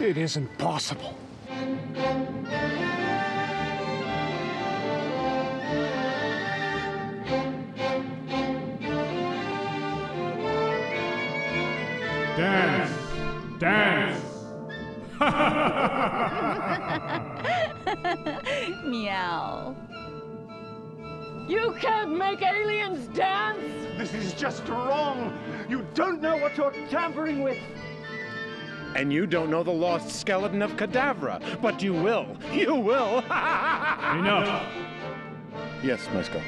It isn't possible. Dance! Dance! Meow. You can't make aliens dance! This is just wrong. You don't know what you're tampering with. And you don't know the lost skeleton of Cadavra, but you will. You will. Enough! yes, Misko.